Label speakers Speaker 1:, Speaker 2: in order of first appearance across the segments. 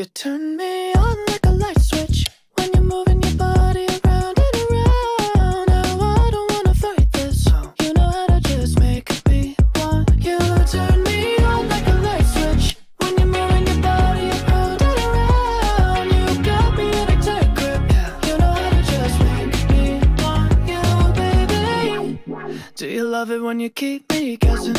Speaker 1: you turn me on like a light switch when you're moving your body around and around. Now I don't wanna fight this. You know how to just make me want you. Turn me on like a light switch when you're moving your body around and around. You got me in a tight grip. You know how to just make me want you, baby. Do you love it when you keep me guessing?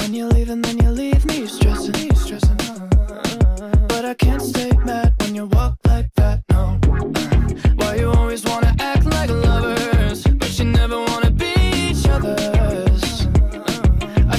Speaker 1: When you leave and then you leave me stressing,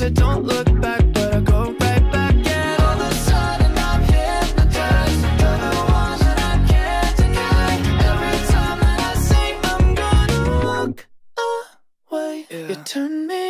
Speaker 1: said don't look back, but I go right back. And all of a sudden I'm hypnotized. You're the one that I can't deny. Every time that I say I'm gonna walk away, you turn me